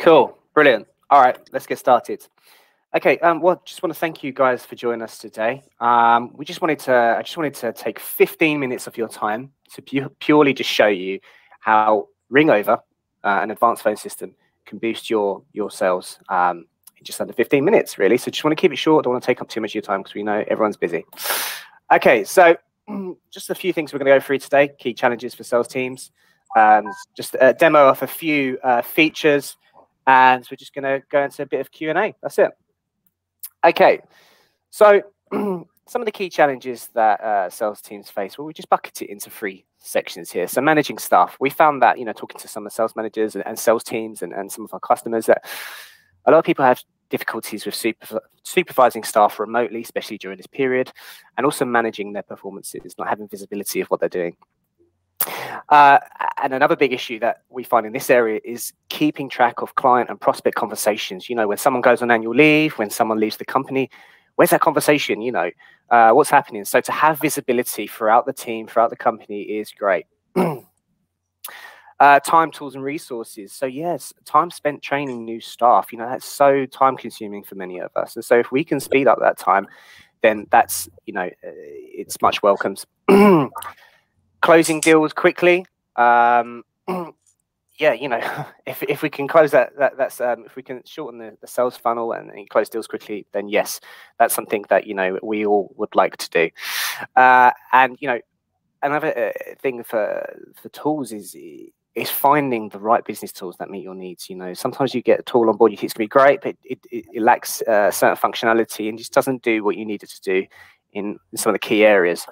Cool, brilliant. All right, let's get started. Okay, um, well, just want to thank you guys for joining us today. Um, we just wanted to, I just wanted to take 15 minutes of your time to pu purely just show you how Ringover, uh, an advanced phone system, can boost your your sales um, in just under 15 minutes, really. So just want to keep it short. Don't want to take up too much of your time because we know everyone's busy. Okay, so just a few things we're going to go through today. Key challenges for sales teams. Um, just a demo of a few uh, features and we're just going to go into a bit of Q&A. That's it. Okay, so some of the key challenges that uh, sales teams face, well, we just bucket it into three sections here. So managing staff, we found that, you know, talking to some of the sales managers and, and sales teams and, and some of our customers that a lot of people have difficulties with super, supervising staff remotely, especially during this period, and also managing their performances, not having visibility of what they're doing. Uh, and another big issue that we find in this area is keeping track of client and prospect conversations. You know, when someone goes on annual leave, when someone leaves the company, where's that conversation? You know, uh, what's happening? So to have visibility throughout the team, throughout the company is great. uh, time, tools, and resources. So yes, time spent training new staff. You know, that's so time consuming for many of us. And so if we can speed up that time, then that's you know, uh, it's much welcomed. closing deals quickly. Um, yeah, you know, if, if we can close that, that that's um, if we can shorten the, the sales funnel and, and, close deals quickly, then yes, that's something that you know we all would like to do. Uh, and you know, another uh, thing for for tools is is finding the right business tools that meet your needs. You know, sometimes you get a tool on board, you think it's gonna be great, but it, it, it lacks uh, certain functionality and just doesn't do what you need it to do in, in some of the key areas.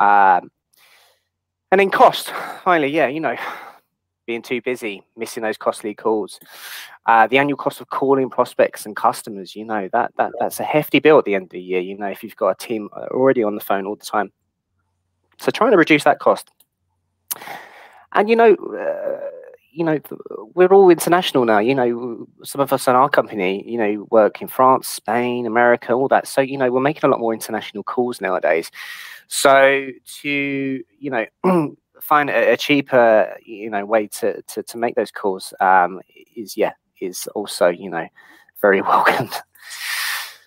Um, and then cost, finally, yeah, you know, being too busy, missing those costly calls. Uh, the annual cost of calling prospects and customers, you know, that, that that's a hefty bill at the end of the year, you know, if you've got a team already on the phone all the time. So trying to reduce that cost. And, you know, uh, you know, we're all international now. You know, some of us in our company, you know, work in France, Spain, America, all that. So, you know, we're making a lot more international calls nowadays. So to, you know, find a, a, cheaper, you know, way to, to, to make those calls um, is, yeah, is also, you know, very welcomed.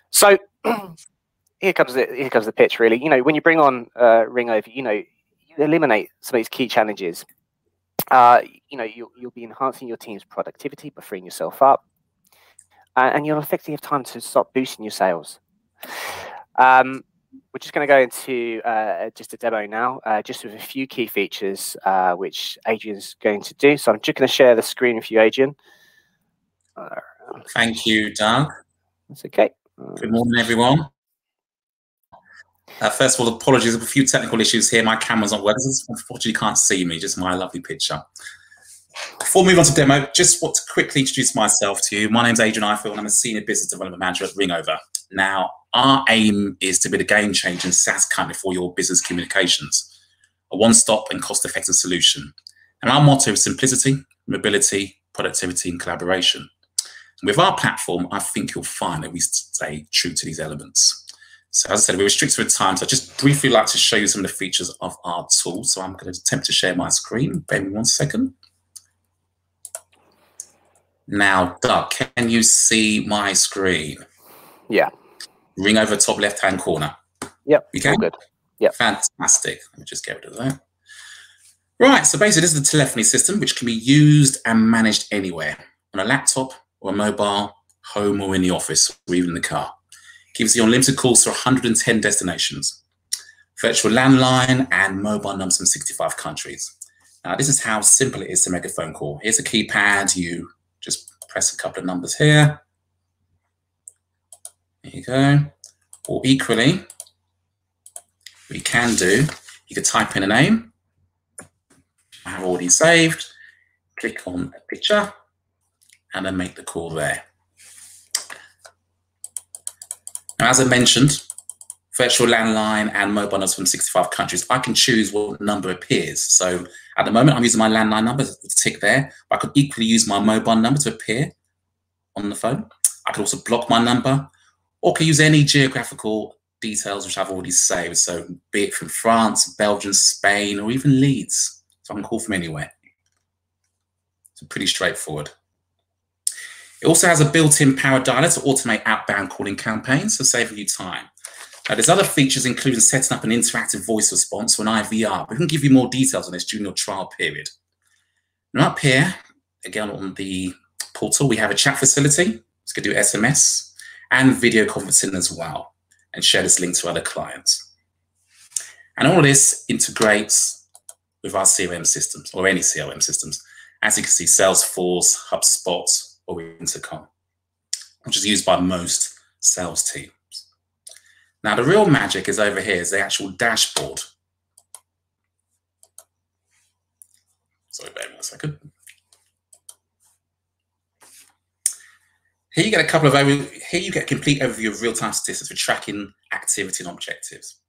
So here comes the, here comes the pitch really. You know, when you bring on uh, Ringover, you know, eliminate some of these key challenges uh, you know, you, you'll be enhancing your team's productivity by freeing yourself up, uh, and you'll effectively have time to start boosting your sales. Um, we're just going to go into uh, just a demo now, uh, just with a few key features, uh, which Adrian's going to do. So I'm just going to share the screen with you, Adrian. Thank you, Doug. That's okay. Good morning, everyone. Uh, first of all, apologies, a few technical issues here. My camera's not working. Unfortunately, you can't see me, just my lovely picture. Before we move on to demo, just want to quickly introduce myself to you. My name's Adrian Ifill, and I'm a Senior Business Development Manager at Ringover. Now, our aim is to be the game changer in SaaS company for your business communications, a one-stop and cost-effective solution. And our motto is simplicity, mobility, productivity, and collaboration. With our platform, I think you'll find that we stay true to these elements. So as I said, we're restricted with time, so I'd just briefly like to show you some of the features of our tool. So I'm going to attempt to share my screen. Bear me one second. Now, Doug, can you see my screen? Yeah. Ringover top left-hand corner. Yep. You can? Good. Yeah. Fantastic. Let me just get rid of that. Right, so basically this is the telephony system which can be used and managed anywhere, on a laptop or a mobile, home or in the office, or even in the car gives you unlimited calls to 110 destinations, virtual landline and mobile numbers from 65 countries. Now, this is how simple it is to make a phone call. Here's a keypad. You just press a couple of numbers here. There you go. Or equally, we can do, you could type in a name. I have already saved. Click on a picture and then make the call there. Now, as I mentioned, virtual landline and mobile numbers from 65 countries, I can choose what number appears. So at the moment, I'm using my landline number to tick there. I could equally use my mobile number to appear on the phone. I could also block my number or could use any geographical details which I've already saved. So be it from France, Belgium, Spain, or even Leeds. So I can call from anywhere. So pretty straightforward. It also has a built-in power dialer to automate outbound calling campaigns, so saving you time. Now, there's other features, including setting up an interactive voice response or an IVR. We can give you more details on this during your trial period. Now, up here, again on the portal, we have a chat facility. It's going to do SMS and video conferencing as well, and share this link to other clients. And all of this integrates with our CRM systems or any CRM systems. As you can see, Salesforce, HubSpot, or Intercom, which is used by most sales teams. Now, the real magic is over here is the actual dashboard. Sorry, bear one second. Here you get a couple of over, here you get a complete overview of real-time statistics for tracking activity and objectives.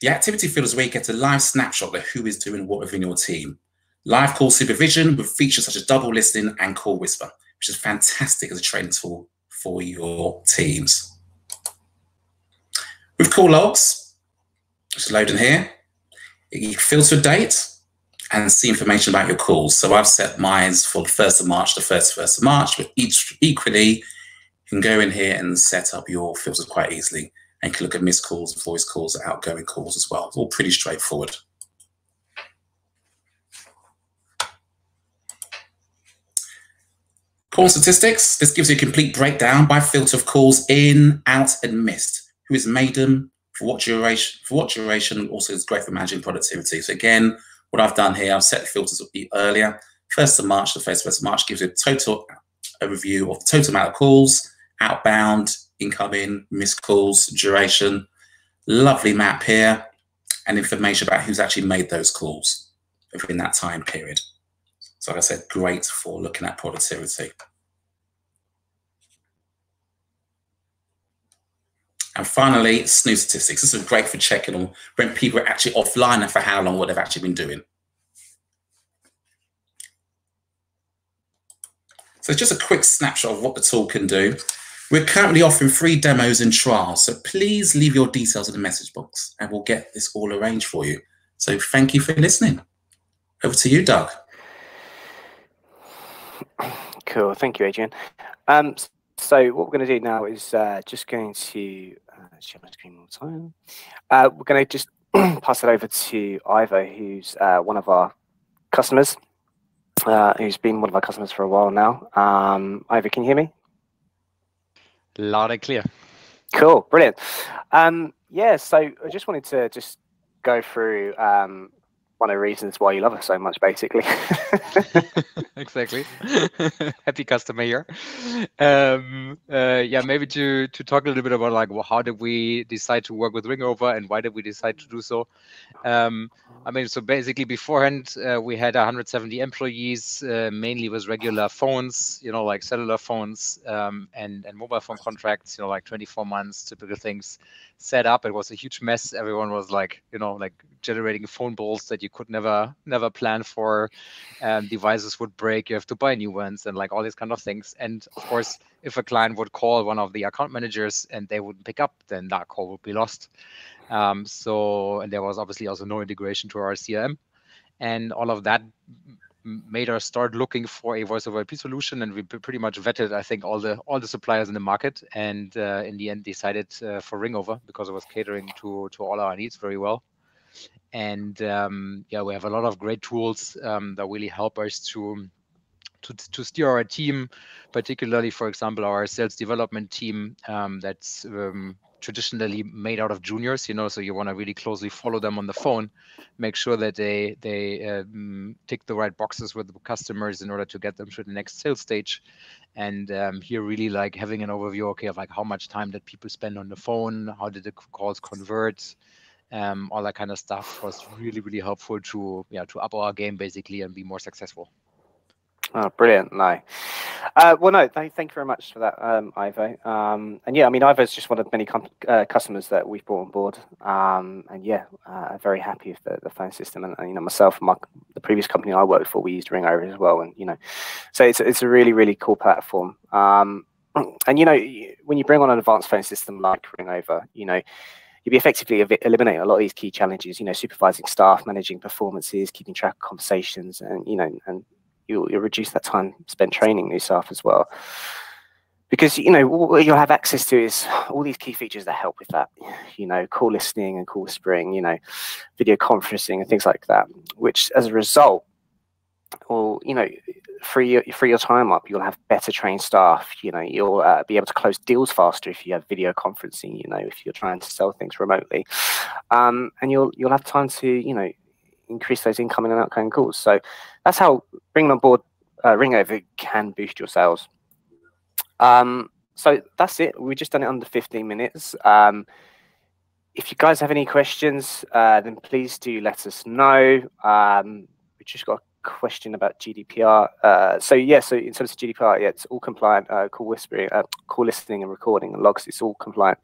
The activity field is where you get a live snapshot of who is doing what within your team. Live call supervision with features such as double listening and call whisper, which is fantastic as a training tool for your teams. With call logs, just load in here, you filter a date and see information about your calls. So I've set mine for the 1st of March to 31st of March, but each equally, you can go in here and set up your filters quite easily and can look at missed calls, voice calls, outgoing calls as well. It's all pretty straightforward. Call statistics. This gives you a complete breakdown by filter of calls in, out, and missed. Who has made them, for what duration, for what duration, also is great for managing productivity. So again, what I've done here, I've set the filters up earlier. 1st of March the 1st of March gives you a total overview of the total amount of calls, outbound, incoming, missed calls, duration. Lovely map here and information about who's actually made those calls within that time period. So like I said, great for looking at productivity. And finally, snooze statistics. This is great for checking on when people are actually offline and for how long, what they've actually been doing. So just a quick snapshot of what the tool can do. We're currently offering free demos and trials, so please leave your details in the message box and we'll get this all arranged for you. So thank you for listening. Over to you, Doug. Cool. Thank you, Adrian. Um, so what we're going to do now is uh, just going to uh, share my screen one more time. Uh, we're going to just pass it over to Ivo, who's uh, one of our customers, uh, who's been one of our customers for a while now. Um, Ivo, can you hear me? Loud and clear. Cool, brilliant. Um, yeah, so I just wanted to just go through um, one of the reasons why you love us so much, basically. exactly. Happy customer here. Um, uh, yeah, maybe to to talk a little bit about like well, how did we decide to work with Ringover and why did we decide to do so? Um, I mean, so basically beforehand uh, we had 170 employees, uh, mainly with regular phones, you know, like cellular phones um, and and mobile phone contracts, you know, like 24 months, typical things set up. It was a huge mess. Everyone was like, you know, like generating phone bills that you could never never plan for. Um, devices would break. You have to buy new ones and like all these kind of things. And of course, if a client would call one of the account managers and they wouldn't pick up, then that call would be lost. Um, so and there was obviously also no integration to our CRM, and all of that made us start looking for a voice over IP solution, and we pretty much vetted, I think, all the all the suppliers in the market, and uh, in the end decided uh, for Ringover because it was catering to to all our needs very well. And um, yeah, we have a lot of great tools um, that really help us to to, to steer our team, particularly, for example, our sales development team um, that's um, traditionally made out of juniors you know so you want to really closely follow them on the phone make sure that they they um, tick the right boxes with the customers in order to get them to the next sales stage. And um, here really like having an overview okay of like how much time did people spend on the phone how did the calls convert um, all that kind of stuff was really really helpful to yeah to up our game basically and be more successful Oh, brilliant! No, uh, well, no. Th- thank you very much for that, um, Ivo. Um, and yeah, I mean, Ivo is just one of many com- uh, customers that we've brought on board. Um, and yeah, uh, very happy with the, the phone system. And, and, you know, myself, and my the previous company I worked for, we used Ringover as well. And you know, so it's it's a really really cool platform. Um, and you know, when you bring on an advanced phone system like Ringover, you know you'll be effectively eliminating a lot of these key challenges. You know, supervising staff, managing performances, keeping track of conversations, and you know, and you'll, you'll reduce that time spent training new staff as well. because you know what you'll have access to is all these key features that help with that. You know call listening and call spring you know video conferencing and things like that which as a result will you know free your, free your time up. You'll have better trained staff you know you'll uh, be able to close deals faster if you have video conferencing you know if you're trying to sell things remotely. Um, and you'll you'll have time to you know increase those incoming and outgoing calls so that's how bringing on board uh, ringover can boost your sales um, so that's it. We've just done it under 15 minutes. Um, if you guys have any questions, uh, then please do let us know. Um, we just got a question about GDPR. Uh, so yeah, so in terms of GDPR, yeah, it's all compliant. Uh, call whispering, uh, call listening and recording and logs, it's all compliant.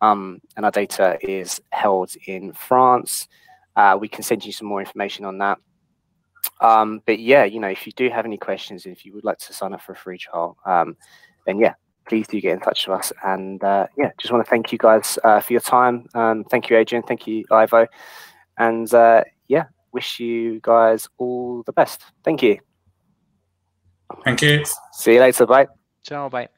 Um, and our data is held in France. Uh, we can send you some more information on that. Um, but yeah, you know, if you do have any questions, if you would like to sign up for a free trial, um, then yeah, please do get in touch with us. And uh, yeah, just want to thank you guys uh, for your time. Um, thank you, Adrian. Thank you, Ivo. And uh, yeah, wish you guys all the best. Thank you. Thank you. See you later. Bye. Ciao. Bye.